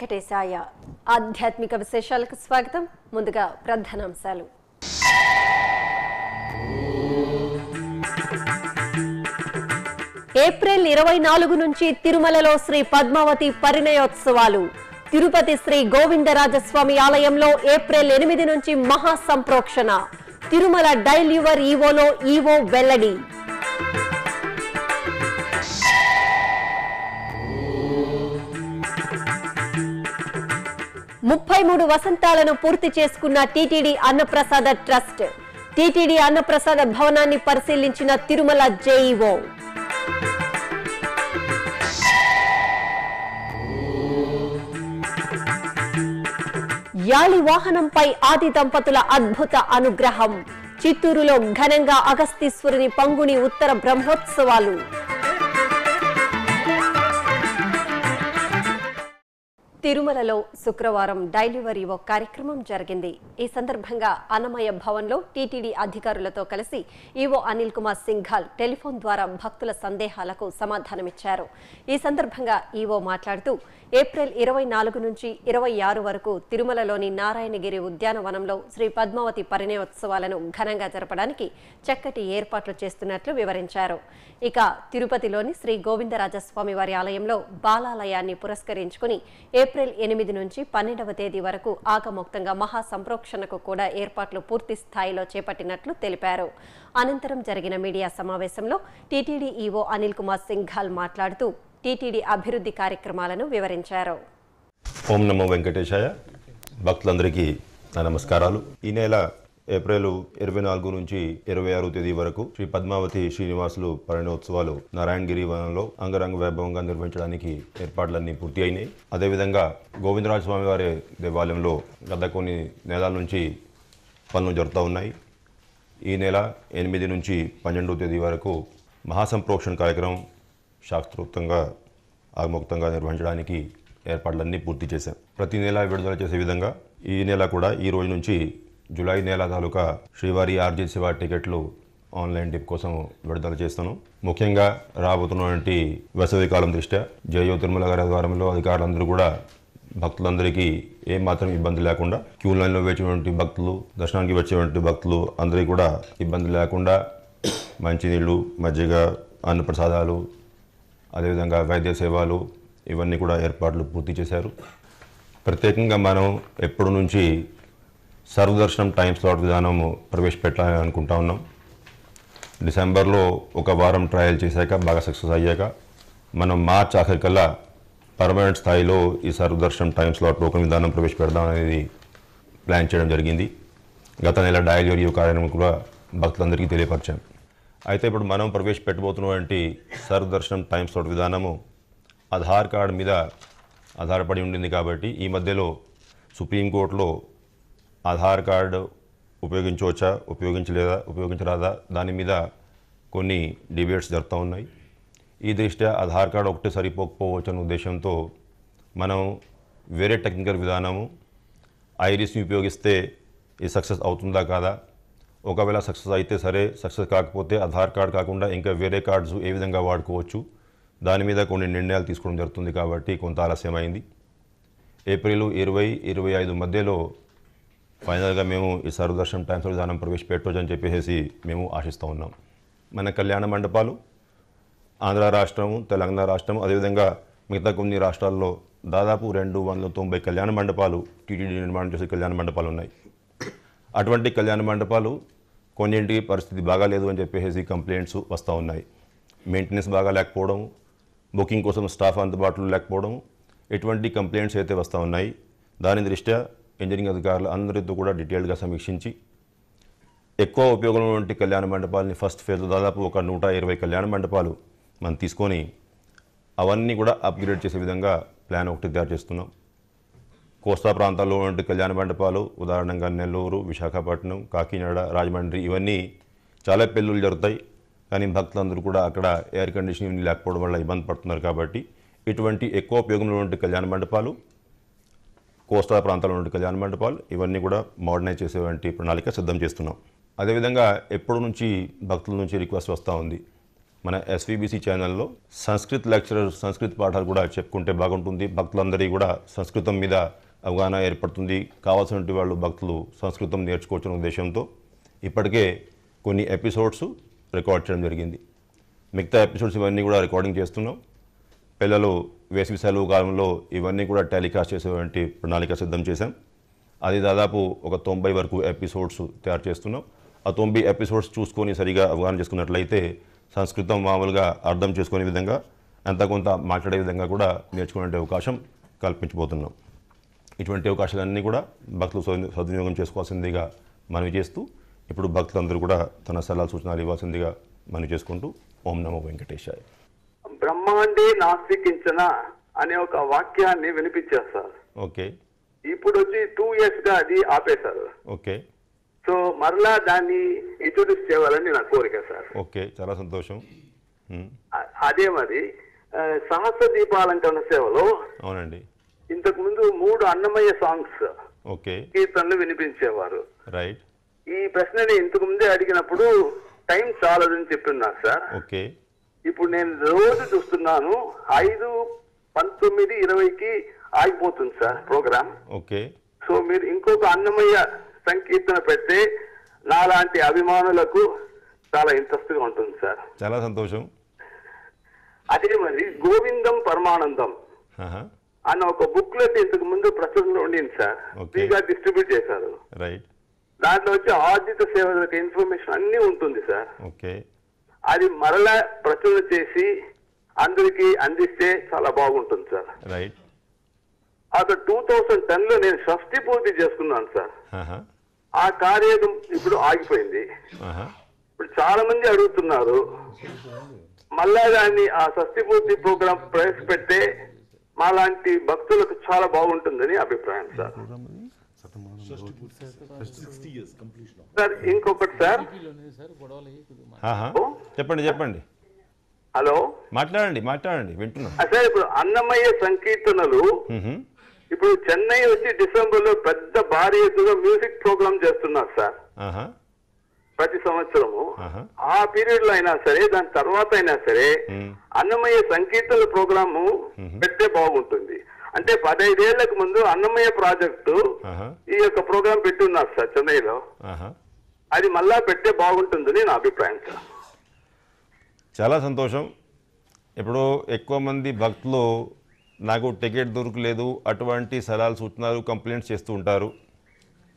వెంకటేశాయ ఆధ్యాత్మిక విశేషాలకు స్వాగతం. ముందుగా ప్రధానాంశాలు. ఏప్రిల్ ఇరవై నాలుగు నుంచి తిరుమలలో శ్రీ పద్మావతి పరిణయోత్సవాలు. తిరుపతి శ్రీ గోవిందరాజస్వామి ఆలయంలో ఏప్రిల్ ఎనిమిది నుంచి మహా సంప్రోక్షణ తిరుమల డైల్యూవర్ ఈవోలో ఈవో వెల్లడి. ముప్పై మూడు వసంతాలను పూర్తి చేసుకున్న టీటీడీ అన్నప్రసాద ట్రస్ట్. టీటీడీ అన్నప్రసాద భవనాన్ని పరిశీలించిన తిరుమల జేఈఓ యాలి వాహనంపై ఆది దంపతుల అద్భుత అనుగ్రహం. చిత్తూరులో ఘనంగా అగస్తీశ్వరుని పంగుని ఉత్తర బ్రహ్మోత్సవాలు. తిరుమలలో శుక్రవారం డైలివరీ ఓ కార్యక్రమం జరిగింది. ఈ సందర్భంగా అన్నమయ్య భవన్లో టీటీడీ అధికారులతో కలిసి ఈవో అనిల్ కుమార్ సింఘాల్ టెలిఫోన్ ద్వారా భక్తుల సందేహాలకు సమాధానమిచ్చారు. ఈ సందర్భంగా ఈవో మాట్లాడుతూ ఏప్రిల్ ఇరవై నాలుగు నుంచి ఇరవై ఆరు వరకు తిరుమలలోని నారాయణగిరి ఉద్యానవనంలో శ్రీ పద్మావతి పరిణయోత్సవాలను ఘనంగా జరపడానికి చక్కటి ఏర్పాట్లు చేస్తున్నట్లు వివరించారు. ఇక తిరుపతిలోని శ్రీ గోవిందరాజస్వామి వారి ఆలయంలో బాలాలయాన్ని పురస్కరించుకుని ఏప్రిల్ ఎనిమిది నుంచి పన్నెండవ తేదీ వరకు ఆకమొక్తంగా మహా సంప్రోక్షణకు కూడా ఏర్పాట్లు పూర్తి స్థాయిలో చేపట్టినట్లు తెలిపారు. అనంతరం జరిగిన మీడియా సమావేశంలో టీటీడీ ఈవో అనిల్ కుమార్ సింఘాల్ మాట్లాడుతూ టీటీడీ అభివృద్ధి కార్యక్రమాలను వివరించారు. ఓం నమో వెంకటేశాయ. భక్తులందరికీ నా నమస్కారాలు. ఈ నెల ఏప్రిల్ ఇరవై నాలుగు నుంచి ఇరవై ఆరు తేదీ వరకు శ్రీ పద్మావతి శ్రీనివాసులు పరిణోత్సవాలు నారాయణగిరి వనంలో అంగరంగ వైభవంగా నిర్వహించడానికి ఏర్పాట్లన్నీ పూర్తి అయినాయి అదేవిధంగా గోవిందరాజ స్వామి వారి దేవాలయంలో గత కొన్ని నెలల నుంచి పనులు జరుగుతూ ఉన్నాయి. ఈ నెల ఎనిమిది నుంచి పన్నెండవ తేదీ వరకు మహాసంప్రోక్షణ కార్యక్రమం శాస్త్రోక్తంగా ఆగముక్తంగా నిర్వహించడానికి ఏర్పాట్లన్నీ పూర్తి చేశాం. ప్రతి నెల విడుదల చేసే విధంగా ఈ నెల కూడా ఈ రోజు నుంచి జూలై నెల తాలూకా శ్రీవారి ఆర్జీ శివ టికెట్లు ఆన్లైన్ టిప్ కోసం విడుదల చేస్తాను. ముఖ్యంగా రాబోతున్నటువంటి వేసవి కాలం దృష్ట్యా జయో తిరుమల గారి ఆధ్వర్యంలో అధికారులందరూ కూడా భక్తులందరికీ ఏమాత్రం ఇబ్బంది లేకుండా క్యూ లైన్లో వేచేటువంటి భక్తులు దర్శనానికి వచ్చేటువంటి భక్తులు అందరికీ కూడా ఇబ్బంది లేకుండా మంచినీళ్ళు మజ్జిగ అన్నప్రసాదాలు అదేవిధంగా వైద్య సేవలు ఇవన్నీ కూడా ఏర్పాట్లు పూర్తి చేశారు. ప్రత్యేకంగా మనం ఎప్పటి నుంచి సర్వదర్శనం టైం స్లాట్ విధానము ప్రవేశపెట్టాలని అనుకుంటా ఉన్నాం. డిసెంబర్లో ఒక వారం ట్రయల్ చేశాక బాగా సక్సెస్ అయ్యాక మనం మార్చ్ ఆఖరికల్లా పర్మనెంట్ స్థాయిలో ఈ సర్వదర్శనం టైం స్లాట్ టోకన్ విధానం ప్రవేశపెడదాం అనేది ప్లాన్ చేయడం జరిగింది. గత నెల డయల్ రివ్యూ కార్యక్రమం కూడా భక్తులందరికీ తెలియపరిచాం. అయితే ఇప్పుడు మనం ప్రవేశపెట్టబోతున్నటువంటి సర్వదర్శనం టైం స్లాట్ విధానము ఆధార్ కార్డు మీద ఆధారపడి ఉండింది కాబట్టి ఈ మధ్యలో సుప్రీంకోర్టులో ఆధార్ కార్డు ఉపయోగించవచ్చా ఉపయోగించలేదా ఉపయోగించరాదా దాని మీద కొన్ని డిబేట్స్ జరుగుతూ ఉన్నాయి. ఈ దృష్ట్యా ఆధార్ కార్డు ఒకటే సరిపోకపోవచ్చు అనే ఉద్దేశంతో మనం వేరే టెక్నికల్ విధానము ఐరిస్ని ఉపయోగిస్తే ఇది సక్సెస్ అవుతుందా కాదా? ఒకవేళ సక్సెస్ అయితే సరే సక్సెస్ కాకపోతే ఆధార్ కార్డ్ కాకుండా ఇంకా వేరే కార్డ్స్ ఏ విధంగా వాడుకోవచ్చు? దాని మీద కొన్ని నిర్ణయాలు తీసుకోవడం జరుగుతుంది కాబట్టి కొంత ఆలస్యమైంది. ఏప్రిల్ ఇరవై ఇరవై ఐదు మధ్యలో ఫైనల్గా మేము ఈ సర్వదర్శనం టైమ్స్ విధానం ప్రవేశపెట్టవచ్చు అని చెప్పేసి మేము ఆశిస్తూ ఉన్నాం. మన కళ్యాణ మండపాలు ఆంధ్ర రాష్ట్రము తెలంగాణ రాష్ట్రం అదేవిధంగా మిగతా కొన్ని రాష్ట్రాల్లో దాదాపు రెండు వందల తొంభై కళ్యాణ మండపాలు టీటీడీ నిర్మాణం చేసే కళ్యాణ మండపాలు ఉన్నాయి. అటువంటి కళ్యాణ మండపాలు కొన్నింటికి పరిస్థితి బాగాలేదు అని చెప్పేసి కంప్లైంట్స్ వస్తూ ఉన్నాయి. మెయింటెనెన్స్ బాగా లేకపోవడం బుకింగ్ కోసం స్టాఫ్ అందుబాటులో లేకపోవడం ఎటువంటి కంప్లైంట్స్ అయితే వస్తూ ఉన్నాయి. దాని దృష్ట్యా ఇంజనీరింగ్ అధికారులు అందరితో కూడా డీటెయిల్గా సమీక్షించి ఎక్కువ ఉపయోగం వంటి కళ్యాణ మండపాలని ఫస్ట్ ఫేజ్లో దాదాపు ఒక నూట ఇరవై కళ్యాణ మండపాలు మనం తీసుకొని అవన్నీ కూడా అప్గ్రేడ్ చేసే విధంగా ప్లాన్ ఒకటి తయారు చేస్తున్నాం. కోస్తా ప్రాంతాల్లో ఉన్నటువంటి కళ్యాణ మండపాలు ఉదాహరణంగా నెల్లూరు విశాఖపట్నం కాకినాడ రాజమండ్రి ఇవన్నీ చాలా పెళ్ళిళ్ళు జరుగుతాయి. కానీ భక్తులందరూ కూడా అక్కడ ఎయిర్ కండిషనింగ్ లేకపోవడం వల్ల ఇబ్బంది పడుతున్నారు కాబట్టి ఇటువంటి ఎక్కువ ఉపయోగంలో ఉన్నటువంటి కళ్యాణ మండపాలు కోస్తా ప్రాంతాల్లో నుండి కళ్యాణ మండపాలు ఇవన్నీ కూడా మోడర్నైజ్ చేసేటువంటి ప్రణాళిక సిద్ధం చేస్తున్నాం. అదేవిధంగా ఎప్పటి నుంచి భక్తుల నుంచి రిక్వెస్ట్ వస్తూ ఉంది. మన ఎస్విబిసి ఛానల్లో సంస్కృత్ లెక్చరర్ సంస్కృత్ పాఠాలు కూడా చెప్పుకుంటే బాగుంటుంది. భక్తులందరికీ కూడా సంస్కృతం మీద అవగాహన ఏర్పడుతుంది. కావాల్సినటువంటి వాళ్ళు భక్తులు సంస్కృతం నేర్చుకోవచ్చిన ఉద్దేశంతో ఇప్పటికే కొన్ని ఎపిసోడ్స్ రికార్డ్ చేయడం జరిగింది. మిగతా ఎపిసోడ్స్ ఇవన్నీ కూడా రికార్డింగ్ చేస్తున్నాం. పిల్లలు వేసవి సెలవు కాలంలో ఇవన్నీ కూడా టెలికాస్ట్ చేసేటువంటి ప్రణాళిక సిద్ధం చేశాం. అది దాదాపు ఒక తొంభై వరకు ఎపిసోడ్స్ తయారు చేస్తున్నాం. ఆ తొంభై ఎపిసోడ్స్ చూసుకొని సరిగా అవగాహన చేసుకున్నట్లయితే సంస్కృతం మామూలుగా అర్థం చేసుకునే విధంగా ఎంత కొంత మాట్లాడే విధంగా కూడా నేర్చుకునే అవకాశం కల్పించబోతున్నాం. ఇటువంటి అవకాశాలన్నీ కూడా భక్తులు సద్వినియోగం చేసుకోవాల్సిందిగా మనవి చేస్తూ ఇప్పుడు భక్తులందరూ కూడా తన సలహా సూచనలు ఇవ్వాల్సిందిగా మనవి చేసుకుంటూ ఓం నమో వెంకటేశాయ. బ్రహ్మాండే నాస్తికించన అనే ఒక వాక్యాన్ని వినిపించారు సార్. ఓకే. ఇప్పుడు వచ్చి టూ ఇయర్స్గా అది ఆపేశారు. ఓకే. సో మరలా దాన్ని ఇంట్రొడ్యూస్ చేయాలని నా కోరిక సార్. ఓకే చాలా సంతోషం. అదే మరి సహస్ర దీపాలంకరణ సేవలో అవునండి. ఇంతకు ముందు మూడు అన్నమయ్య సాంగ్స్ ఓకే. కీర్తనలు వినిపించేవారు. రైట్. ఈ ప్రశ్నని ఇంతకు ముందే అడిగినప్పుడు టైం చాలదని చెప్తున్నారు సార్. ఓకే. ఇప్పుడు నేను రోజు చూస్తున్నాను ఐదు పంతొమ్మిది ఇరవైకి ఆగిపోతుంది సార్ ప్రోగ్రామ్. ఓకే. సో మీరు ఇంకొక అన్నమయ్య సంకీర్తన పెడితే నాలాంటి అభిమానులకు చాలా ఇంట్రెస్ట్గా ఉంటుంది సార్. చాలా సంతోషం. అదే మరి గోవిందం పరమానందం అన్న ఒక బుక్లెట్ ఇంతకు ముందు ప్రచురణలో ఉండింది సార్. ఫ్రీగా డిస్ట్రిబ్యూట్ చేశారు. రైట్. దాంట్లో వచ్చి ఆర్జిత సేవలకు ఇన్ఫర్మేషన్ అన్ని ఉంటుంది సార్. ఓకే. అది మరలా ప్రచురణ చేసి అందరికీ అందిస్తే చాలా బాగుంటుంది సార్. రైట్ అక్కడ టూ థౌసండ్ టెన్లో నేను షష్టి పూర్తి చేసుకున్నాను సార్. ఆ కార్యం ఇప్పుడు ఆగిపోయింది. ఆహా, ఇప్పుడు చాలా మంది అడుగుతున్నారు. మళ్ళా దాన్ని ఆ షష్టి పూర్తి ప్రోగ్రామ్ ప్రవేశపెడితే మాలాంటి భక్తులకు చాలా బాగుంటుందని అభిప్రాయం సార్. సార్ ఇంకొకటి సార్. చెప్పండి చెప్పండి. హలో? మాట్లాడండి మాట్లాడండి వింటున్నాం సార్ ఇప్పుడు అన్నమయ్య సంకీర్తనలు. ఇప్పుడు చెన్నై వచ్చి డిసెంబర్లో పెద్ద భారీ ఎత్తుగా మ్యూజిక్ ప్రోగ్రామ్ చేస్తున్నారు సార్. ప్రతి సంవత్సరము. ఆ పీరియడ్లో అయినా సరే దాని తర్వాత అయినా సరే. అన్నమయ్య సంకీర్తన ప్రోగ్రాము పెడితే బాగుంటుంది. అంటే పదైదేళ్ళకు ముందు అన్నమయ్య ప్రాజెక్టు ఈ యొక్క ప్రోగ్రాం పెట్టున్నారు సార్ చెన్నైలో. అది మళ్ళా పెడితే బాగుంటుందని నా అభిప్రాయం సార్. చాలా సంతోషం. ఇప్పుడు ఎక్కువ మంది భక్తులు నాకు టికెట్ దొరకలేదు అటువంటి సలహాలు సూచనలు కంప్లైంట్స్ చేస్తూ ఉంటారు.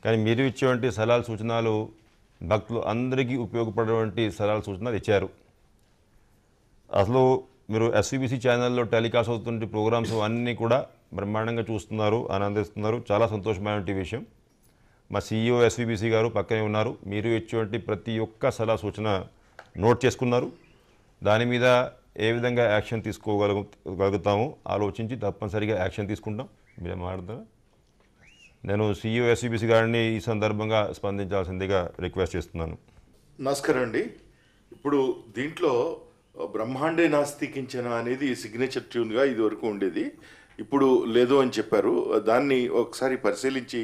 కానీ మీరు ఇచ్చేటువంటి సలహాలు సూచనలు భక్తులు అందరికీ ఉపయోగపడేటువంటి సలహాలు సూచనలు ఇచ్చారు. అసలు మీరు ఎస్విబిసి ఛానల్లో టెలికాస్ట్ అవుతున్న ప్రోగ్రామ్స్ అన్నీ కూడా బ్రహ్మాండంగా చూస్తున్నారు ఆనందిస్తున్నారు. చాలా సంతోషమైనటువంటి విషయం. మా సీఈఓ ఎస్విబిసి గారు పక్కనే ఉన్నారు. మీరు ఇచ్చేటువంటి ప్రతి ఒక్క సలహా సూచన నోట్ చేసుకున్నారు. దాని మీద ఏ విధంగా యాక్షన్ తీసుకోగలుగు గలుగుతామో ఆలోచించి తప్పనిసరిగా యాక్షన్ తీసుకుంటాం. మీరే మాట్లాడతారా నేను సీఈఓ ఎస్విబిసి గారిని ఈ సందర్భంగా స్పందించాల్సిందిగా రిక్వెస్ట్ చేస్తున్నాను. నమస్కారం అండి. ఇప్పుడు దీంట్లో బ్రహ్మాండే నాస్తి కించన అనేది సిగ్నేచర్ ట్యూన్గా ఇది వరకు ఉండేది. ఇప్పుడు లేదు అని చెప్పారు. దాన్ని ఒకసారి పరిశీలించి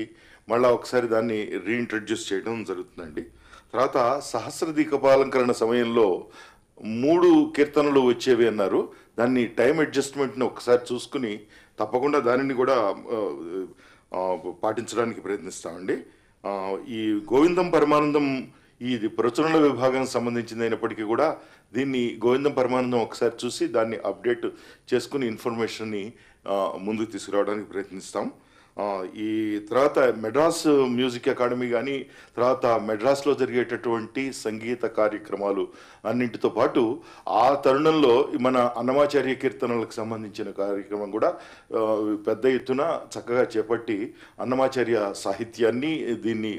మళ్ళీ ఒకసారి దాన్ని రీఇంట్రడ్యూస్ చేయడం జరుగుతుందండి. తర్వాత సహస్ర దీపపాలంకరణ సమయంలో మూడు కీర్తనలు వచ్చేవి అన్నారు. దాన్ని టైం అడ్జస్ట్మెంట్ని ఒకసారి చూసుకుని తప్పకుండా దానిని కూడా పాటించడానికి ప్రయత్నిస్తామండి. ఈ గోవిందం పరమానందం ఇది ప్రచురణ విభాగానికి సంబంధించింది అయినప్పటికీ కూడా దీన్ని గోవిందం పరమానందం ఒకసారి చూసి దాన్ని అప్డేట్ చేసుకుని ఇన్ఫర్మేషన్ని ముందుకు తీసుకురావడానికి ప్రయత్నిస్తాం. ఈ తర్వాత మెడ్రాస్ మ్యూజిక్ అకాడమీ కానీ తర్వాత మెడ్రాస్లో జరిగేటటువంటి సంగీత కార్యక్రమాలు అన్నింటితో పాటు ఆ తరుణంలో మన అన్నమాచార్య కీర్తనలకు సంబంధించిన కార్యక్రమం కూడా పెద్ద ఎత్తున చక్కగా చేపట్టి అన్నమాచార్య సాహిత్యాన్ని దీన్ని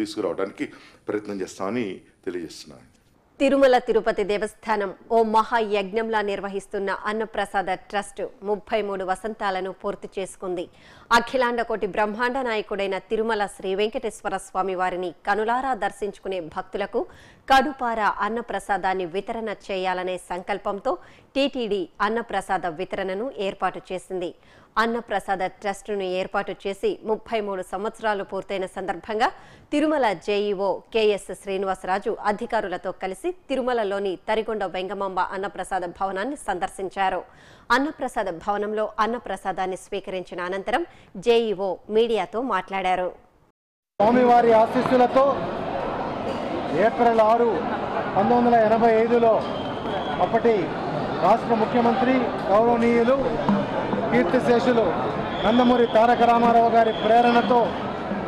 తీసుకురావడానికి ప్రయత్నం చేస్తామని తెలియజేస్తున్నాను. తిరుమల తిరుపతి దేవస్థానం ఓ మహాయజ్ఞంలా నిర్వహిస్తున్న అన్నప్రసాద ట్రస్ట్ ముప్పై మూడు వసంతాలను పూర్తి చేసుకుంది. అఖిలాండ కోటి బ్రహ్మాండ నాయకుడైన తిరుమల శ్రీ వెంకటేశ్వర స్వామి వారిని కనులారా దర్శించుకునే భక్తులకు కడుపార అన్నప్రసాదాన్ని వితరణ చేయాలనే సంకల్పంతో టీటీడీ అన్నప్రసాద వితరణను ఏర్పాటు చేసింది. అన్నప్రసాద ట్రస్టును ఏర్పాటు చేసి ముప్పై మూడు సంవత్సరాలు పూర్తయిన సందర్భంగా తిరుమల జేఈఓ కెఎస్ శ్రీనివాసరాజు అధికారులతో కలిసి తిరుమలలోని తరిగొండ వెంగమాంబ అన్నప్రసాద భవనాన్ని సందర్శించారు. అన్నప్రసాద భవనంలో అన్నప్రసాదాన్ని స్వీకరించిన అనంతరం జేఈఓ మీడియాతో మాట్లాడారు. స్వామివారి ఆశీస్సులతో ఏప్రిల్ ఆరు పంతొమ్మిది వందల ఎనభై ఐదులో అప్పటి రాష్ట్ర ముఖ్యమంత్రి గౌరవనీయులు కీర్తిశేషులు నందమూరి తారక రామారావు గారి ప్రేరణతో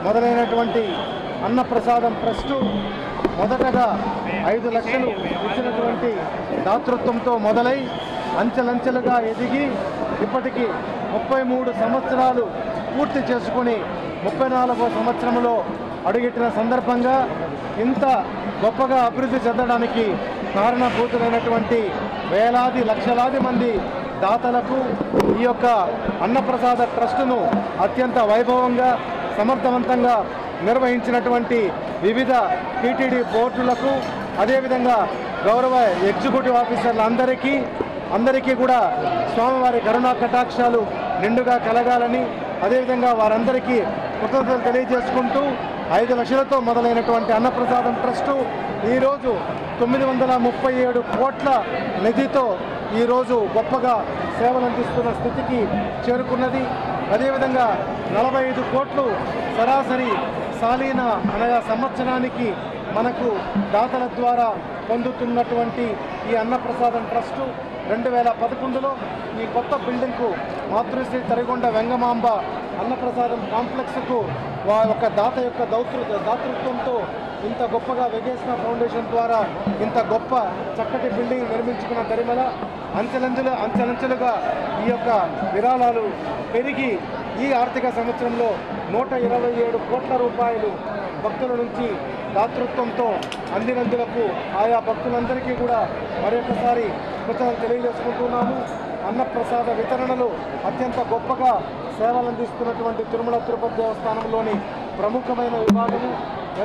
మొదలైనటువంటి అన్నప్రసాదం ట్రస్టు మొదటగా ఐదు లక్షలు ఇచ్చినటువంటి దాతృత్వంతో మొదలై అంచెలంచెలుగా ఎదిగి ఇప్పటికీ ముప్పై మూడు సంవత్సరాలు పూర్తి చేసుకుని ముప్పై నాలుగో సంవత్సరంలో అడుగెట్టిన సందర్భంగా ఇంత గొప్పగా అభివృద్ధి చెందడానికి కారణభూతులైనటువంటి వేలాది లక్షలాది మంది దాతలకు ఈ యొక్క అన్నప్రసాద ట్రస్టును అత్యంత వైభవంగా సమర్థవంతంగా నిర్వహించినటువంటి వివిధ టీటీడీ బోర్డులకు అదేవిధంగా గౌరవ ఎగ్జిక్యూటివ్ ఆఫీసర్లందరికీ అందరికీ కూడా స్వామివారి కరుణా కటాక్షాలు నిండుగా కలగాలని అదేవిధంగా వారందరికీ కృతజ్ఞతలు తెలియజేసుకుంటూ ఐదు లక్షలతో మొదలైనటువంటి అన్నప్రసాదం ట్రస్టు ఈరోజు తొమ్మిది వందల ముప్పై ఏడు కోట్ల నిధితో ఈరోజు గొప్పగా సేవలు అందిస్తున్న స్థితికి చేరుకున్నది. అదేవిధంగా నలభై ఐదు కోట్లు సరాసరి సాలీన అనగా సంవత్సరానికి మనకు దాతల ద్వారా పొందుతున్నటువంటి ఈ అన్నప్రసాదం ట్రస్టు రెండు వేల పదకొండులో ఈ కొత్త బిల్డింగ్కు మాతృశ్రీ తరిగొండ వెంగమాంబ అన్నప్రసాదం కాంప్లెక్స్కు వా యొక్క దాత యొక్క దౌతృ దాతృత్వంతో ఇంత గొప్పగా వెగేసిన ఫౌండేషన్ ద్వారా ఇంత గొప్ప చక్కటి బిల్డింగ్ నిర్మించుకున్న తరిమల అంచెలంచెలు అంచెలంచెలుగా ఈ యొక్క విరాళాలు పెరిగి ఈ ఆర్థిక సంవత్సరంలో నూట ఇరవై ఏడు కోట్ల రూపాయలు భక్తుల నుంచి దాతృత్వంతో అందినందులకు ఆయా భక్తులందరికీ కూడా మరొకసారి కృతజ్ఞతలు తెలియజేసుకుంటున్నాము. అన్నప్రసాద వితరణలో అత్యంత గొప్పగా సేవలు అందిస్తున్నటువంటి తిరుమల తిరుపతి దేవస్థానంలోని ప్రముఖమైన విభాగము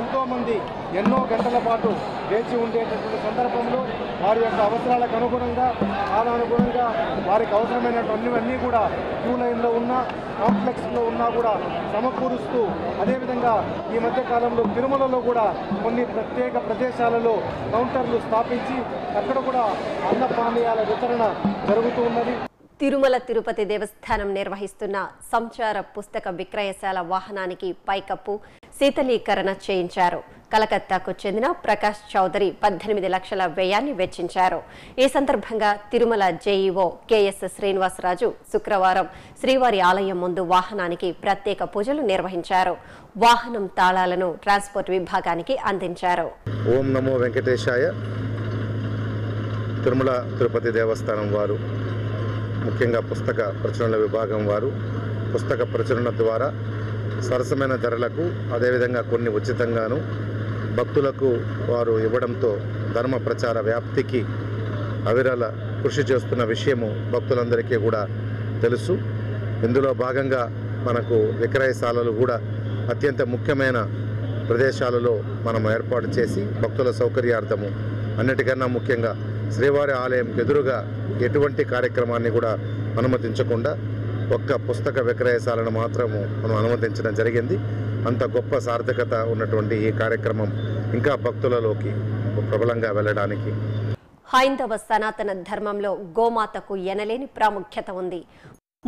ఎంతోమంది ఎన్నో గంటల పాటు వేచి ఉండేటటువంటి సందర్భంలో వారి యొక్క అవసరాలకు అనుగుణంగా కాలానుగుణంగా వారికి అవసరమైనటువంటివన్నీ కూడా క్యూ లైన్లో ఉన్న కాంప్లెక్స్లో ఉన్నా కూడా సమకూరుస్తూ అదేవిధంగా ఈ మధ్య కాలంలో తిరుమలలో కూడా కొన్ని ప్రత్యేక ప్రదేశాలలో కౌంటర్లు స్థాపించి అక్కడ కూడా అన్నపానీయాల వితరణ జరుగుతూ ఉన్నది. తిరుమల తిరుపతి దేవస్థానం నిర్వహిస్తున్న సంచార పుస్తక విక్రయశాల వాహనానికి పైకప్పు. శీతలీకరణ చేయించారు. కలకత్తాకు చెందిన ప్రకాష్ చౌదరి పద్దెనిమిది లక్షల వ్యయాన్ని వెచ్చించారు. ఈ సందర్భంగా తిరుమల జేఈఓ కెఎస్ శ్రీనివాసరాజు శుక్రవారం శ్రీవారి ఆలయం ముందు వాహనానికి ప్రత్యేక పూజలు నిర్వహించారు. వాహనం తాళాలను ట్రాన్స్పోర్ట్ విభాగానికి అందించారు. ఓం నమో వెంకటేశాయ. తిరుమల తిరుపతి దేవస్థానం వారు ముఖ్యంగా పుస్తక ప్రచురణల విభాగం వారు పుస్తక ప్రచురణ ద్వారా సరసమైన ధరలకు అదేవిధంగా కొన్ని ఉచితంగాను భక్తులకు వారు ఇవ్వడంతో ధర్మ ప్రచార వ్యాప్తికి అవిరల కృషి చేస్తున్న విషయము భక్తులందరికీ కూడా తెలుసు. ఇందులో భాగంగా మనకు విక్రయశాలలు కూడా అత్యంత ముఖ్యమైన ప్రదేశాలలో మనం ఏర్పాటు చేసి భక్తుల సౌకర్యార్థము అన్నిటికన్నా ముఖ్యంగా శ్రీవారి ఆలయం ఎదురుగా ఎటువంటి కార్యక్రమాన్ని కూడా అనుమతించకుండా ఒక్క పుస్తక విక్రయశాలను మాత్రము మనం అనుమతించడం జరిగింది. అంత గొప్ప సార్థకత ఉన్నటువంటి ఈ కార్యక్రమం ఇంకా భక్తులలోకి ప్రబలంగా వెళ్ళడానికి. హైందవ సనాతన ధర్మంలో గోమాతకు ఎనలేని ప్రాముఖ్యత ఉంది.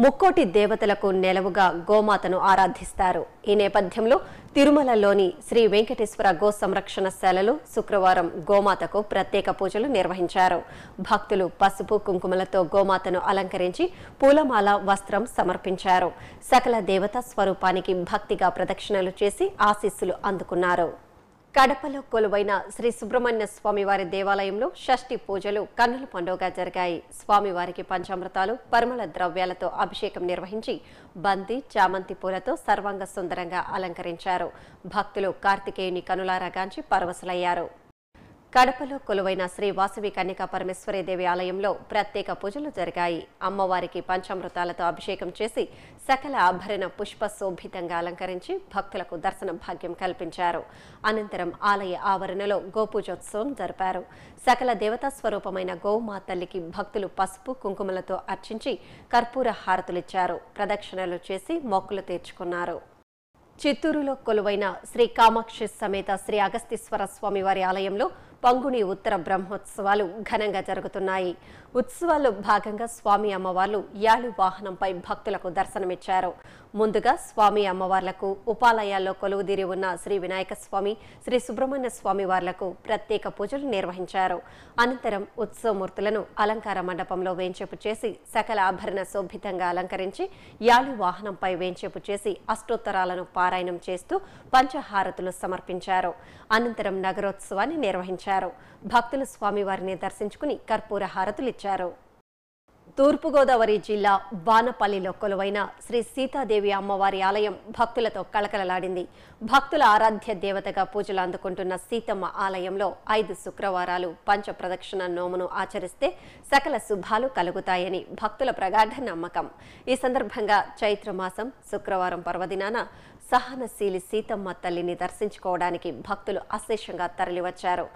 ముక్కోటి దేవతలకు నెలవుగా గోమాతను ఆరాధిస్తారు. ఈ నేపథ్యంలో తిరుమలలోని శ్రీ వెంకటేశ్వర గో సంరక్షణశాలలో శుక్రవారం గోమాతకు ప్రత్యేక పూజలు నిర్వహించారు. భక్తులు పసుపు కుంకుమలతో గోమాతను అలంకరించి పూలమాల వస్త్రం సమర్పించారు. సకల దేవతా స్వరూపానికి భక్తిగా ప్రదక్షిణలు చేసి ఆశీస్సులు అందుకున్నారు. కడపలో కొలువైన శ్రీ సుబ్రహ్మణ్య స్వామివారి దేవాలయంలో షష్ఠి పూజలు కన్నుల పండుగగా జరిగాయి. స్వామివారికి పంచామృతాలు పరిమళ ద్రవ్యాలతో అభిషేకం నిర్వహించి బంతి చామంతి పూలతో సర్వాంగ సుందరంగా అలంకరించారు. భక్తులు కార్తికేయుని కనులారగాంచి పరవశులయ్యారు. కడపలో కొలువైన శ్రీ వాసవి కన్యకా పరమేశ్వరీదేవి ఆలయంలో ప్రత్యేక పూజలు జరిగాయి. అమ్మవారికి పంచామృతాలతో అభిషేకం చేసి సకల ఆభరణ పుష్ప శోభితంగా అలంకరించి భక్తులకు దర్శన భాగ్యం కల్పించారు. అనంతరం ఆలయ ఆవరణలో గోపూజోత్సవం జరిపారు. సకల దేవతా స్వరూపమైన గోమా తల్లికి భక్తులు పసుపు కుంకుమలతో అర్చించి కర్పూర హారతులిచ్చారు ప్రదక్షిణలు చేసి మొక్కులు తీర్చుకున్నారు. చిత్తూరులో కొలువైన శ్రీ కామాక్షి సమేత శ్రీ అగస్తీశ్వర స్వామివారి ఆలయంలో పంగుని ఉత్తర బ్రహ్మోత్సవాలు ఘనంగా జరుగుతున్నాయి. ఉత్సవాల్లో భాగంగా స్వామి అమ్మవార్లు యాళు వాహనంపై భక్తులకు దర్శనమిచ్చారు. ముందుగా స్వామి అమ్మవార్లకు ఉపాలయాల్లో కొలువుదీరి ఉన్న శ్రీ వినాయక స్వామి శ్రీ సుబ్రహ్మణ్య స్వామి వార్లకు ప్రత్యేక పూజలు నిర్వహించారు. అనంతరం ఉత్సవమూర్తులను అలంకార మండపంలో వేంచేపు చేసి సకల ఆభరణ శోభితంగా అలంకరించి యాళు వాహనంపై వేంచేపు చేసి అష్టోత్తరాలను పారాయణం చేస్తూ పంచహారతులు సమర్పించారు. అనంతరం నగరోత్సవాన్ని నిర్వహించారు. భక్తులు స్వామివారిని దర్శించుకుని కర్పూర హారతులిచ్చారు. తూర్పుగోదావరి జిల్లా బానపల్లిలో కొలువైన శ్రీ సీతాదేవి అమ్మవారి ఆలయం భక్తులతో కలకలలాడింది భక్తుల ఆరాధ్య దేవతగా పూజలు అందుకుంటున్న సీతమ్మ ఆలయంలో ఐదు శుక్రవారాలు పంచ ప్రదక్షిణ నోమును ఆచరిస్తే సకల శుభాలు కలుగుతాయని భక్తుల ప్రగాఢ నమ్మకం. ఈ సందర్భంగా చైత్రమాసం శుక్రవారం పర్వదినాన సహనశీలి సీతమ్మ తల్లిని దర్శించుకోవడానికి భక్తులు అశేషంగా తరలివచ్చారు.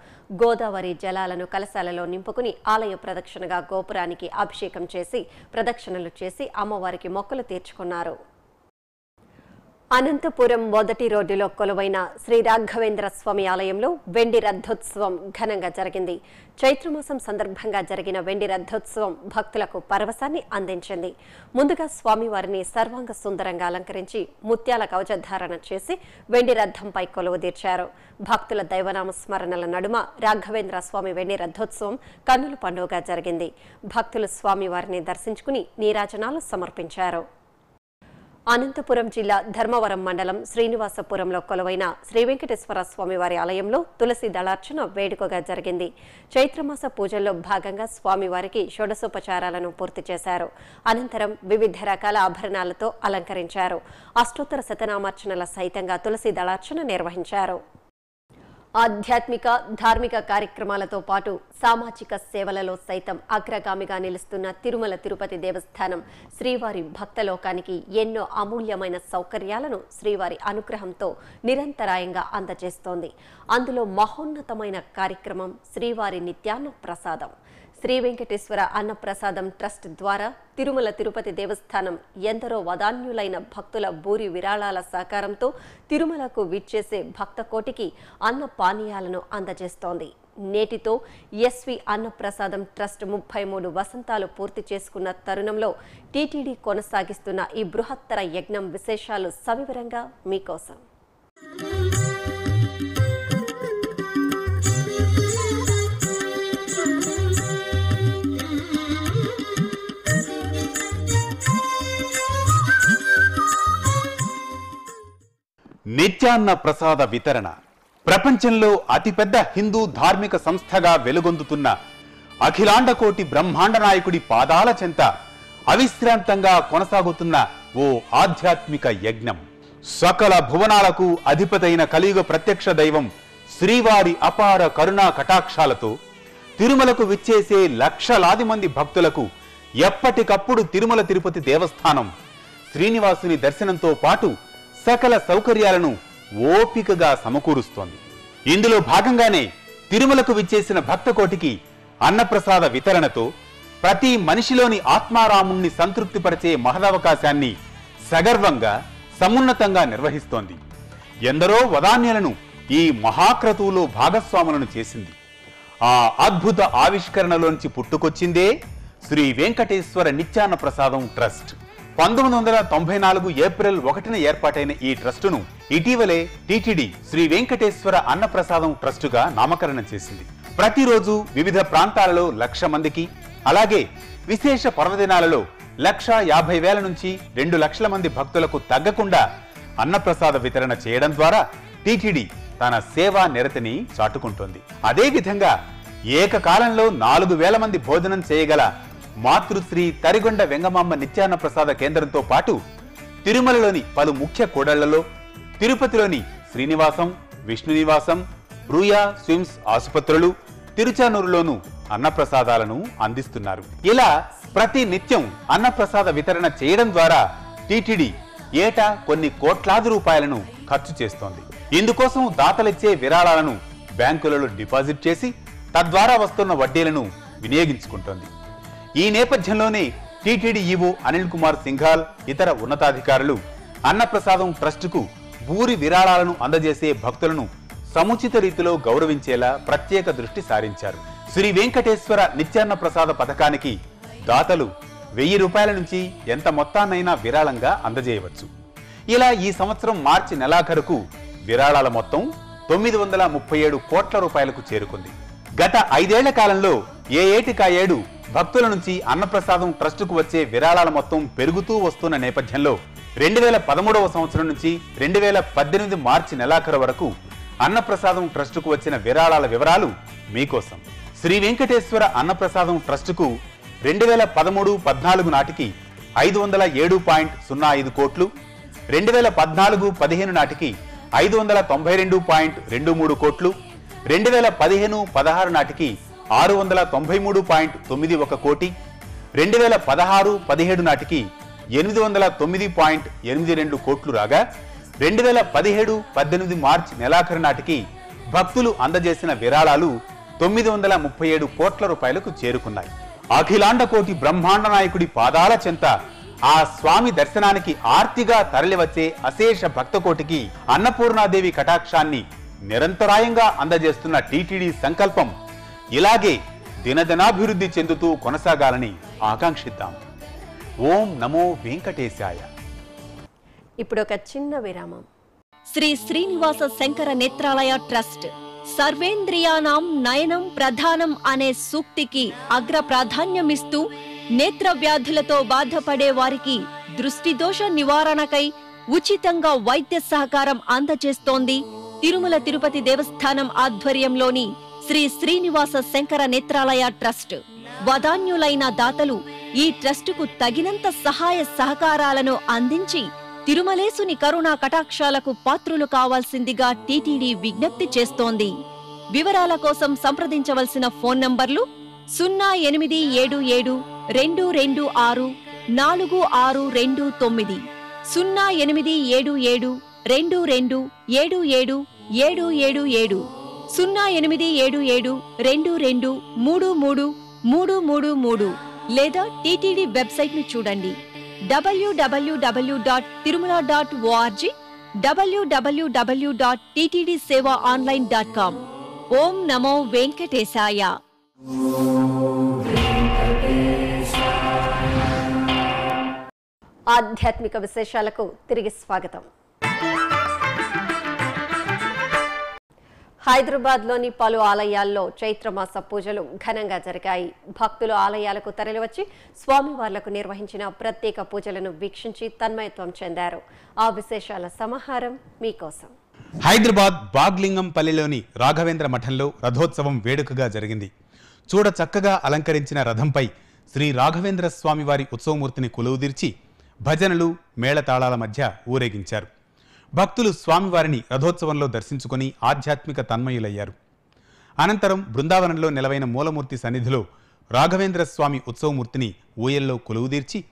గోదావరి జలాలను కలశాలలో నింపుకుని ఆలయ ప్రదక్షిణగా గోపురానికి అభిషేకం చేసి ప్రదక్షిణలు చేసి అమ్మవారికి మొక్కలు తీర్చుకున్నారు. అనంతపురం మొదటి రోడ్డులో కొలువైన శ్రీ రాఘవేంద్ర స్వామి ఆలయంలో వెండి రథోత్సవం ఘనంగా జరిగింది. చైత్రమాసం సందర్భంగా జరిగిన వెండి రథోత్సవం భక్తులకు పరవశాన్ని అందించింది. ముందుగా స్వామివారిని సర్వాంగ సుందరంగా అలంకరించి ముత్యాల కవచధారణ చేసి వెండి రథంపై కొలువు తీర్చారు. భక్తుల దైవనామ స్మరణల నడుమ రాఘవేంద్ర స్వామి వెండి రథోత్సవం కన్నుల పండుగగా జరిగింది. భక్తులు స్వామివారిని దర్శించుకుని నీరాజనాలు సమర్పించారు. అనంతపురం జిల్లా ధర్మవరం మండలం శ్రీనివాసపురంలో కొలువైన శ్రీ వెంకటేశ్వర స్వామివారి ఆలయంలో తులసి దళార్చన వేడుకగా జరిగింది. చైత్రమాస పూజల్లో భాగంగా స్వామివారికి షోడశోపచారాలను పూర్తి చేశారు. అనంతరం వివిధ రకాల ఆభరణాలతో అలంకరించారు. అష్టోత్తర శతనామార్చనల సైతంగా తులసి దళార్చన నిర్వహించారు. ఆధ్యాత్మిక ధార్మిక కార్యక్రమాలతో పాటు సామాజిక సేవలలో సైతం అగ్రగామిగా నిలుస్తున్న తిరుమల తిరుపతి దేవస్థానం శ్రీవారి భక్తలోకానికి ఎన్నో అమూల్యమైన సౌకర్యాలను శ్రీవారి అనుగ్రహంతో నిరంతరాయంగా అందజేస్తోంది. అందులో మహోన్నతమైన కార్యక్రమం శ్రీవారి నిత్యాన్న ప్రసాదం శ్రీ వెంకటేశ్వర అన్నప్రసాదం ట్రస్ట్ ద్వారా తిరుమల తిరుపతి దేవస్థానం ఎందరో వదాన్యులైన భక్తుల భూరి విరాళాల సహకారంతో తిరుమలకు విచ్చేసే భక్త కోటికి అన్న పానీయాలను అందజేస్తోంది. నేటితో ఎస్వి అన్నప్రసాదం ట్రస్ట్ ముప్పై మూడు వసంతాలు పూర్తి చేసుకున్న తరుణంలో టీటీడీ కొనసాగిస్తున్న ఈ బృహత్తర యజ్ఞం విశేషాలు సవివరంగా మీకోసం. నిత్యాన్న ప్రసాద వితరణ. ప్రపంచంలో అతిపెద్ద హిందూ ధార్మిక సంస్థగా వెలుగొందుతున్న అఖిలాండకోటి బ్రహ్మాండ నాయకుడి పాదాల చెంత అవిశ్రాంతంగా కొనసాగుతున్న ఓ ఆధ్యాత్మిక యజ్ఞం. సకల భువనాలకు అధిపతైన కలియుగ ప్రత్యక్ష దైవం శ్రీవారి అపార కరుణా కటాక్షాలతో తిరుమలకు విచ్చేసే లక్షలాది మంది భక్తులకు ఎప్పటికప్పుడు తిరుమల తిరుపతి దేవస్థానం శ్రీనివాసుని దర్శనంతో పాటు సకల సౌకర్యాలను ఓపికగా సమకూరుస్తోంది. ఇందులో భాగంగానే తిరుమలకు విచ్చేసిన భక్తకోటికి అన్నప్రసాద వితరణతో ప్రతి మనిషిలోని ఆత్మారాముణ్ణి సంతృప్తిపరిచే మహదవకాశాన్ని సగర్వంగా సమున్నతంగా నిర్వహిస్తోంది. ఎందరో వదాన్యలను ఈ మహాక్రతువులో భాగస్వాములను చేసింది. ఆ అద్భుత ఆవిష్కరణలోంచి పుట్టుకొచ్చిందే శ్రీ వెంకటేశ్వర నిత్యాన్న ప్రసాదం ట్రస్ట్. పంతొమ్మిది వందల తొంభై నాలుగు ఏప్రిల్ ఒకటిన ఏర్పాటైన ఈ ట్రస్టును ఇటీవలే టీటీడీ శ్రీ వెంకటేశ్వర అన్నప్రసాదం ట్రస్టుగా నామకరణం చేసింది. ప్రతిరోజు వివిధ ప్రాంతాలలో లక్ష మందికి అలాగే విశేష పర్వదినాలలో లక్ష యాభై వేల నుంచి రెండు లక్షల మంది భక్తులకు తగ్గకుండా అన్నప్రసాద వితరణ చేయడం ద్వారా టీటీడీ తన సేవా నిరతిని చాటుకుంటోంది. అదేవిధంగా ఏకకాలంలో నాలుగు వేల మంది భోజనం చేయగల మాతృశ్రీ తరిగొండ వెంగమాంబ నిత్యాన్న ప్రసాద కేంద్రంతో పాటు తిరుమలలోని పలు ముఖ్య కూడళ్ళలో తిరుపతిలోని శ్రీనివాసం విష్ణునివాసం బ్రూయా స్విమ్స్ ఆసుపత్రులు తిరుచానూరులోను అన్నప్రసాదాలను అందిస్తున్నారు. ఇలా ప్రతి నిత్యం అన్నప్రసాద వితరణ చేయడం ద్వారా టీటీడీ ఏటా కొన్ని కోట్లాది రూపాయలను ఖర్చు చేస్తోంది. ఇందుకోసం దాతలిచ్చే విరాళాలను బ్యాంకులలో డిపాజిట్ చేసి తద్వారా వస్తున్న వడ్డీలను వినియోగించుకుంటోంది. ఈ నేపథ్యంలోనే టీటీడీ ఈవో అనిల్ కుమార్ సింఘాల్ ఇతర ఉన్నతాధికారులు అన్నప్రసాదం ట్రస్టుకు భూరి విరాళాలను అందజేసే భక్తులను సముచిత రీతిలో గౌరవించేలా ప్రత్యేక దృష్టి సారించారు. శ్రీ వెంకటేశ్వర నిత్యాన్న ప్రసాద పథకానికి దాతలు వెయ్యి రూపాయల నుంచి ఎంత మొత్తాన్నైనా విరాళంగా అందజేయవచ్చు. ఇలా ఈ సంవత్సరం మార్చి నెలాఖరుకు విరాళాల మొత్తం తొమ్మిది వందల ముప్పై ఏడు కోట్ల రూపాయలకు చేరుకుంది. గత ఐదేళ్ళ కాలంలో ఏ ఏటికా ఏడు భక్తుల నుంచి అన్నప్రసాదం ట్రస్టుకు వచ్చే విరాళాల మొత్తం పెరుగుతూ వస్తున్న నేపథ్యంలో రెండు వేల పదమూడవ సంవత్సరం నుంచి రెండు వేల పద్దెనిమిది మార్చి నెలాఖరు వరకు అన్నప్రసాదం ట్రస్టుకు వచ్చిన విరాళాల వివరాలు మీకోసం. శ్రీ వెంకటేశ్వర అన్నప్రసాదం ట్రస్టుకు రెండు వేల పదమూడు పద్నాలుగు నాటికి ఐదు వందల ఏడు పాయింట్ సున్నా ఐదు కోట్లు రెండు వేల పద్నాలుగు పదిహేను నాటికి ఐదు వందల తొంభై రెండు పాయింట్ రెండు మూడు కోట్లు రెండు వేల పదిహేను పదహారు నాటికి ఆరు వందల తొంభై మూడు పాయింట్ తొమ్మిది ఒక కోటి రెండు వేల పదహారు పదిహేడు నాటికి ఎనిమిది వందల తొమ్మిది పాయింట్ ఎనిమిది రెండు కోట్లు రాగా రెండు వేల పదిహేడు పద్దెనిమిది మార్చి నెలాఖరు నాటికి భక్తులు అందజేసిన విరాళాలు తొమ్మిది వందల ముప్పై ఏడు కోట్ల రూపాయలకు చేరుకున్నాయి. అఖిలాండ కోటి బ్రహ్మాండ నాయకుడి పాదాల చెంత ఆ స్వామి దర్శనానికి ఆర్తిగా తరలివచ్చే అశేష భక్తకోటికి అన్నపూర్ణాదేవి కటాక్షాన్ని నిరంతరాయంగా అందజేస్తున్న టీటీడీ సంకల్పం ఇలాగే దినదినాభివృద్ధి చెందుతూ కొనసాగాలని ఆకాంక్షిద్దాం. ఓం నమో వెంకటేశాయ. ఇప్పుడు ఒక చిన్న విరామం. శ్రీ శ్రీనివాస శంకర నేత్రాలయ ట్రస్ట్ సర్వేంద్రియానాం నయనం ప్రధానం అనే సూక్తికి అగ్ర ప్రాధాన్యమిస్తూ నేత్ర వ్యాధులతో బాధపడే వారికి దృష్టి దోష నివారణకై ఉచితంగా వైద్య సహకారం అందజేస్తోంది. తిరుమల తిరుపతి దేవస్థానం ఆధ్వర్యంలోని శ్రీ శ్రీనివాస శంకర నేత్రాలయ ట్రస్ట్. వదాన్యులైన దాతలు ఈ ట్రస్టుకు తగినంత సహాయ సహకారాలను అందించి తిరుమలేసుని కరుణా కటాక్షాలకు పాత్రులు కావాల్సిందిగా టీటీడీ విజ్ఞప్తి చేస్తోంది. వివరాల కోసం సంప్రదించవలసిన ఫోన్ నంబర్లు సున్నా ఎనిమిది ఏడు ఏడు రెండు రెండు ఆరు నాలుగు ఆరు రెండు తొమ్మిది. సున్నా ఎనిమిది ఏడు ఏడు రెండు రెండు ఏడు ఏడు ఏడు ఏడు ఏడు. సున్నా ఎనిమిది ఏడు ఏడు రెండు రెండు మూడు మూడు మూడు మూడు మూడు లేదా టీటీడీ వెబ్సైట్ను చూడండి WWW dot Tirumala dot ORG WWW dot TTD Seva online dot com. ఓం నమో వెంకటేశాయ. ఆధ్యాత్మిక విశేషాలకు తిరిగి స్వాగతం. హైదరాబాద్లోని పలు ఆలయాల్లో చైత్రమాస పూజలు ఘనంగా జరిగాయి. భక్తులు ఆలయాలకు తరలివచ్చి స్వామివార్లకు నిర్వహించిన ప్రత్యేక పూజలను వీక్షించి తన్మయత్వం చెందారు. ఆ విశేషాల సమాహారం మీకోసం. హైదరాబాద్ బాగ్లింగంపల్లిలోని రాఘవేంద్ర మఠంలో రథోత్సవం వేడుకగా జరిగింది. చూడ చక్కగా అలంకరించిన రథంపై శ్రీ రాఘవేంద్ర స్వామివారి ఉత్సవమూర్తిని కొలువుదీర్చి భజనలు మేళతాళాల మధ్య ఊరేగించారు. భక్తులు స్వామివారిని రథోత్సవంలో దర్శించుకొని ఆధ్యాత్మిక తన్మయులయ్యారు. అనంతరం బృందావనంలో నెలవైన మూలమూర్తి సన్నిధిలో రాఘవేంద్ర స్వామి ఉత్సవమూర్తిని ఊయల్లో కొలువుదీర్చి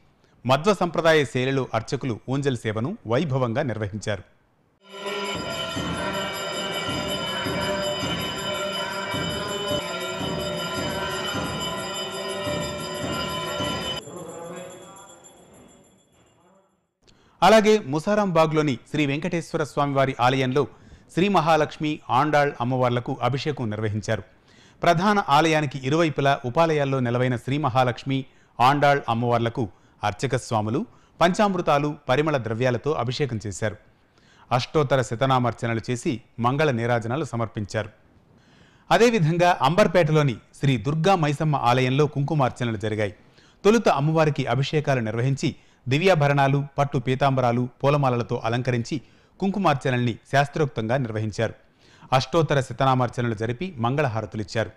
మధ్వ సంప్రదాయ శైలిలో అర్చకులు ఊంజల్ సేవను వైభవంగా నిర్వహించారు. అలాగే ముసారాంబాగ్లోని శ్రీ వెంకటేశ్వర స్వామివారి ఆలయంలో శ్రీ మహాలక్ష్మి ఆండాళ్ అమ్మవార్లకు అభిషేకం నిర్వహించారు. ప్రధాన ఆలయానికి ఇరువైపులా ఉపాలయాల్లో నెలవైన శ్రీ మహాలక్ష్మి ఆండాళ్ అమ్మవార్లకు అర్చక స్వాములు పంచామృతాలు పరిమళ ద్రవ్యాలతో అభిషేకం చేశారు. అష్టోత్తర శతనామర్చనలు చేసి మంగళ నీరాజనాలు సమర్పించారు. అదేవిధంగా అంబర్పేటలోని శ్రీ దుర్గా మైసమ్మ ఆలయంలో కుంకుమార్చనలు జరిగాయి. తొలుత అమ్మవారికి అభిషేకాలు నిర్వహించి దివ్యాభరణాలు పట్టు పీతాంబరాలు పూలమాలలతో అలంకరించి కుంకుమార్చనల్ని శాస్త్రోక్తంగా నిర్వహించారు. అష్టోత్తర శతనామార్చనలు జరిపి మంగళహారతులిచ్చారు.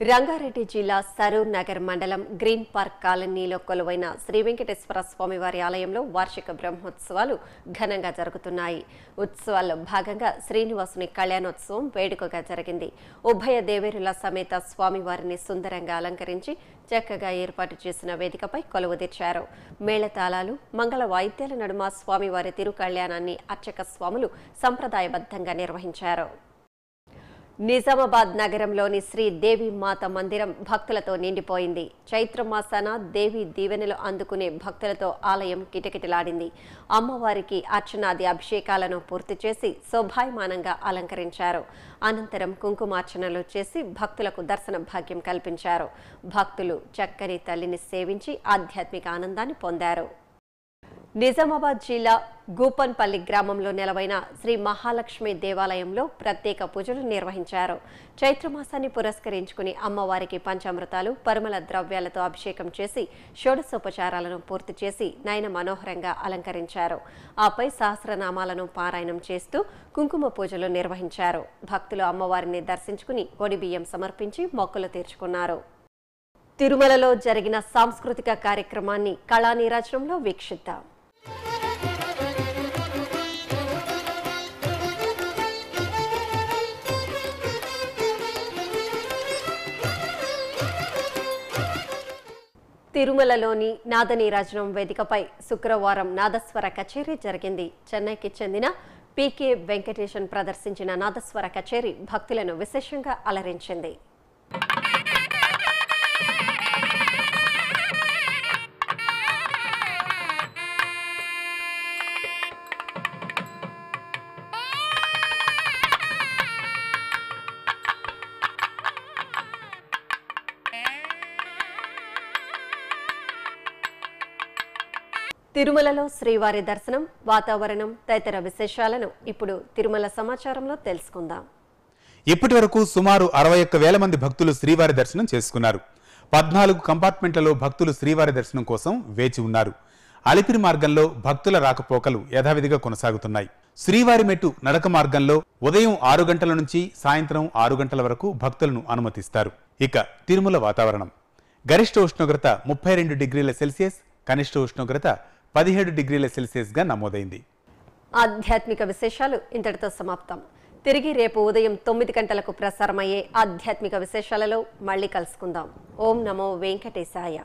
రంగారెడ్డి జిల్లా సరూర్ నగర్ మండలం గ్రీన్ పార్క్ కాలనీలో కొలువైన శ్రీ వెంకటేశ్వర స్వామివారి ఆలయంలో వార్షిక బ్రహ్మోత్సవాలు ఘనంగా జరుగుతున్నాయి. ఉత్సవాల్లో భాగంగా శ్రీనివాసుని కళ్యాణోత్సవం వేడుకగా జరిగింది. ఉభయ దేవేరుల సమేత స్వామివారిని సుందరంగా అలంకరించి చక్కగా ఏర్పాటు చేసిన వేదికపై కొలువు తెచ్చారు. మేళతాళాలు మంగళ వాయిద్యాల నడుమ స్వామివారి తిరు కళ్యాణాన్ని అర్చక స్వాములు సంప్రదాయబద్ధంగా నిర్వహించారు. నిజామాబాద్ నగరంలోని శ్రీ దేవి మాత మందిరం భక్తులతో నిండిపోయింది. చైత్రమాసాన దేవి దీవెనలు అందుకునే భక్తులతో ఆలయం కిటకిటలాడింది. అమ్మవారికి అర్చనాది అభిషేకాలను పూర్తి చేసి శోభాయమానంగా అలంకరించారు. అనంతరం కుంకుమార్చనలు చేసి భక్తులకు దర్శన భాగ్యం కల్పించారు. భక్తులు చక్కని తల్లిని సేవించి ఆధ్యాత్మిక ఆనందాన్ని పొందారు. నిజామాబాద్ జిల్లా గూపన్పల్లి గ్రామంలో నెలవైన శ్రీ మహాలక్ష్మి దేవాలయంలో ప్రత్యేక పూజలు నిర్వహించారు. చైత్రమాసాన్ని పురస్కరించుకుని అమ్మవారికి పంచామృతాలు పరిమళ ద్రవ్యాలతో అభిషేకం చేసి షోడశోపచారాలను పూర్తి చేసి నయన మనోహరంగా అలంకరించారు. ఆపై సహస్రనామాలను పారాయణం చేస్తూ కుంకుమ పూజలు నిర్వహించారు. భక్తులు అమ్మవారిని దర్శించుకుని ఒడిబియ్యం సమర్పించి మొక్కులు తీర్చుకున్నారు. తిరుమలలో జరిగిన సాంస్కృతిక కార్యక్రమాన్ని కళానీరాజనంలో వీక్షిద్దాం. తిరుమలలోని నాదనీరాజనం వేదికపై శుక్రవారం నాదస్వర కచేరీ జరిగింది. చెన్నైకి చెందిన పీకే వెంకటేశన్ ప్రదర్శించిన నాదస్వర కచేరీ భక్తులను విశేషంగా అలరించింది. తిరుమలలో శ్రీవారి దర్శనం వాతావరణం తదితర విశేషాలను ఇప్పుడు తిరుమల సమాచారంలో తెలుసుకుందాం. ఇప్పటి వరకు సుమారు అరవై ఒక్క వేల మంది భక్తులు శ్రీవారి దర్శనం చేసుకున్నారు. పద్నాలుగు కంపార్ట్మెంట్లలో భక్తులు శ్రీవారి దర్శనం కోసం వేచి ఉన్నారు. అలిపిరి మార్గంలో భక్తుల రాకపోకలు యథావిధిగా కొనసాగుతున్నాయి. శ్రీవారి మెట్టు నడక మార్గంలో ఉదయం ఆరు గంటల నుంచి సాయంత్రం ఆరు గంటల వరకు భక్తులను అనుమతిస్తారు. ఇక తిరుమల వాతావరణం. గరిష్ట ఉష్ణోగ్రత ముప్పై రెండు డిగ్రీల సెల్సియస్ కనిష్ట ఉష్ణోగ్రత పదిహేడు డిగ్రీల సెల్సియస్గా నమోదైంది. ఆధ్యాత్మిక విశేషాలు ఇంతటితో సమాప్తం. తిరిగి రేపు ఉదయం తొమ్మిది గంటలకు ప్రసారమయ్యే ఆధ్యాత్మిక విశేషాలలో మళ్ళీ కలుసుకుందాం. ఓం నమో వెంకటేశాయ.